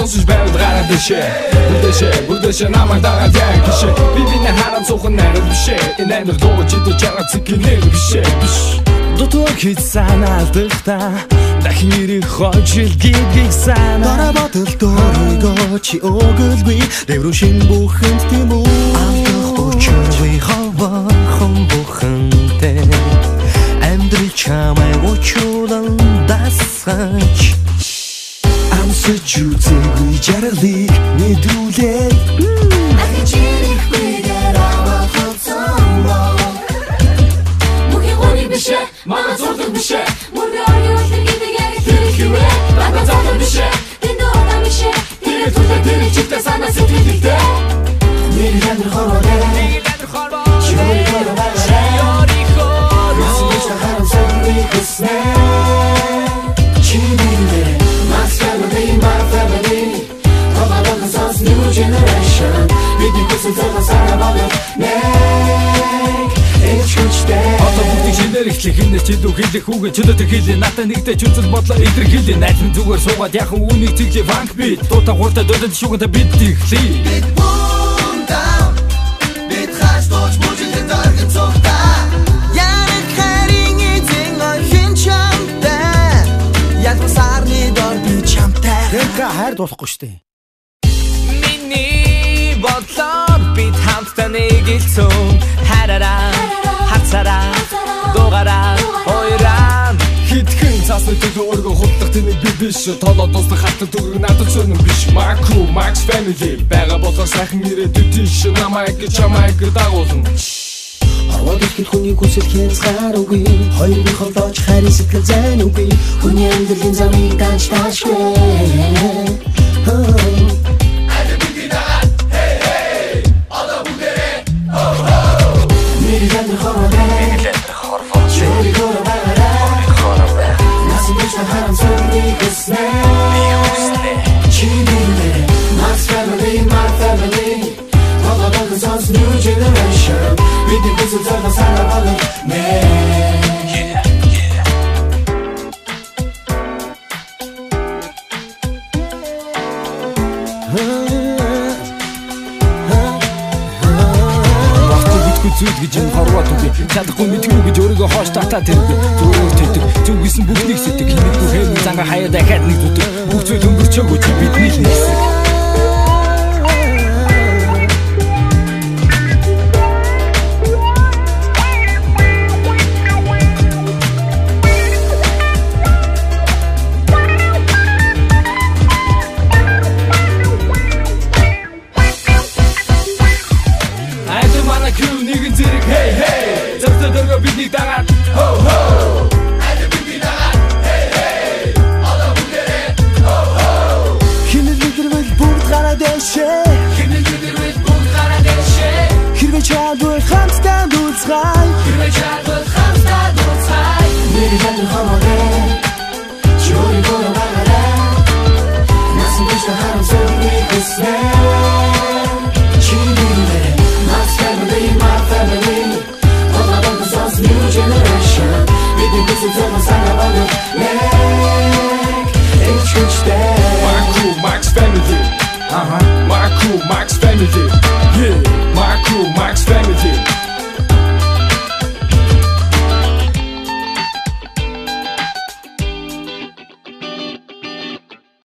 Бүдэшээ Бүдэшээ Бүдэшээ намайг дагаад яг гişээ Би биний харан цухан найрал бишээ. Энэ амир дуу чидэ чарга цикинэр бишээ. Биш. Дутуу хийж санаалдахта дахин ирэх хожил гэдгийг санаа Дараа бодол дөрөөгөө чи өгөлгүй. Дэврүү шин бүхэнд тийм үү? Алдах учиргүй хавахан бүхэнтэй. Амьдрал чамай учулан дасгач Амсаж үзээгүй жаргалыг бише, мага зурдаг бише Мурга оргиулдаг гэдэг яг тэр хивэ Бага заадаг бише, тэнд ода бише Тэр түлэ тэр чигтэ санаа сэтгэлдээ шинээр эхлэх хинээс чи дүү хэлэх үгээ чөлөөтэй хэлээ. Надад нэгтэй чүнцэл бодлоо идэр хэлээ. Найз минь зүгээр суугаад яхан үүнийг цэглээ. Фанк бит дуута хурдан дөрөнд шугата бит ихлээ Бид boom down Бид хаш дооч бүжиглэн даргын цогтаа Ярик харин эзэн ойхин чамтай. Ядуу сарны дор би чамтай. Тэрка хайр дуусахгүй штэ Миний бодлоор бид хамтдаа нэг илцэн хараараа хацаараа дугаараа хоёраа. Хитгэн цаасны төлөө өөргөө худлах тэнийг би биш. Толоо дуслах хатал төгрөг надад сонирн биш. Crew, Max family. Бага болоо сайхан ирээдүйд тийш Намайг чамайг дагуулна. Орвод ихэд хүний хүсэл хязгааргүй. Хоёр би холдооч хайрын сэтгэл зайн үгүй Хүний амьдралын замыг данч таашгүй. Нэг Бидний хүсэл зорго санаа болов. Нэг Багтаа битгүй зүйл гэж энэ хорвоо түгэ Чадахгүй мэдгүй гэж өөрийгөө хоош татаа тэрэг Зүгээр тэдэг Зүг гисэн бүхнийг сэтг Хинэггүй хэм занга хаяа дахиад нэг зүтг